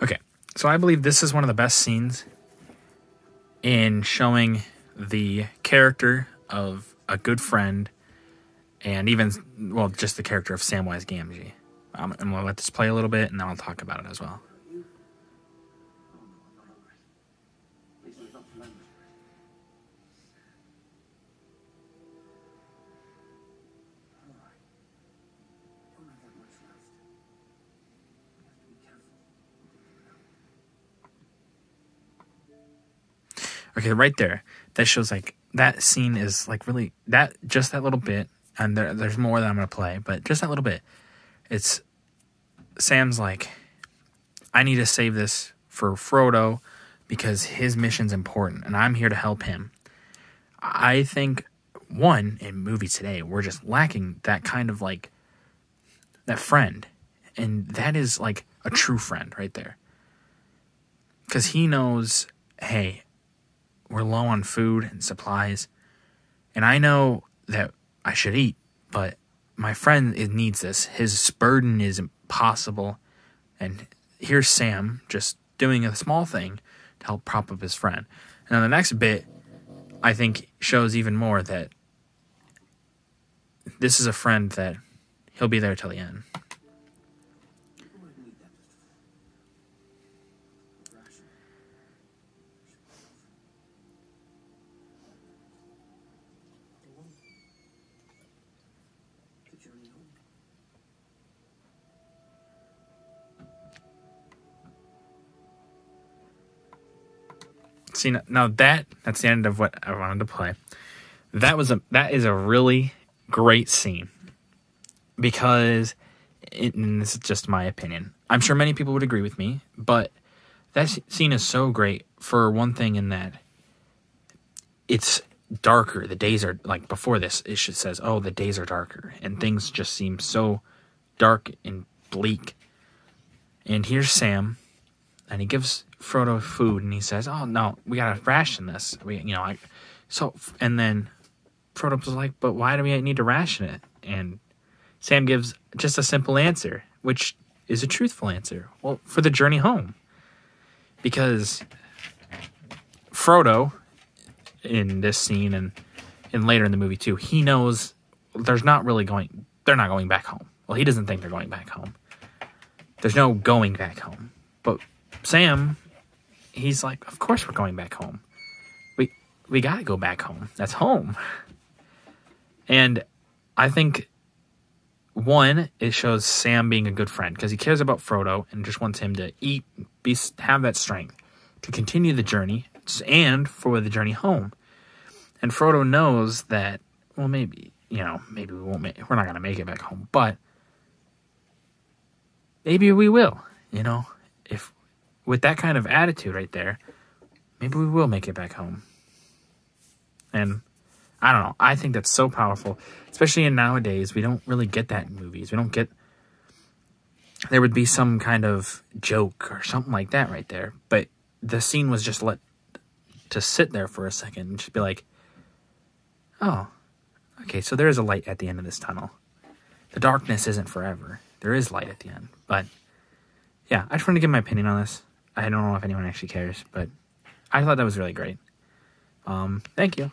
Okay, so I believe this is one of the best scenes in showing the character of a good friend and even, well, just the character of Samwise Gamgee. Um, I'm going to let this play a little bit and then I'll talk about it as well. Okay, right there. That shows like that scene is like really that just that little bit, and there, there's more that I'm gonna play, but just that little bit. It's Sam's like, I need to save this for Frodo because his mission's important, and I'm here to help him. I think one in movies today we're just lacking that kind of like that friend, and that is like a true friend right there, because he knows, hey, we're low on food and supplies. And I know that I should eat, but my friend needs this. His burden is impossible. And here's Sam just doing a small thing to help prop up his friend. And the next bit, I think, shows even more that this is a friend that he'll be there till the end. See now that that's the end of what I wanted to play. That was a that is a really great scene because it, and this is just my opinion. I'm sure many people would agree with me, but that scene is so great for one thing in that it's darker. The days are like before this. It just says, "Oh, the days are darker," and things just seem so dark and bleak. And here's Sam, and he gives Frodo food, and he says, "Oh no, we gotta ration this." We, you know, like so. And then Frodo was like, "But why do we need to ration it?" And Sam gives just a simple answer, which is a truthful answer. Well, for the journey home, because Frodo in this scene and and later in the movie too, he knows there's not really going. They're not going back home. Well, he doesn't think they're going back home. There's no going back home. But Sam he's like, "Of course we're going back home. We we got to go back home. That's home." And I think one, it shows Sam being a good friend because he cares about Frodo and just wants him to eat, be have that strength to continue the journey and for the journey home. And Frodo knows that well, maybe you know, maybe we won't make, we're not gonna make it back home, but maybe we will. You know, with that kind of attitude right there, maybe we will make it back home. And I don't know. I think that's so powerful, especially in nowadays. We don't really get that in movies. We don't get. There would be some kind of joke or something like that right there, but the scene was just let to sit there for a second and just be like, "Oh, okay. So there is a light at the end of this tunnel. The darkness isn't forever. There is light at the end." But yeah, I just wanted to give my opinion on this. I don't know if anyone actually cares, but I thought that was really great. Um, thank you.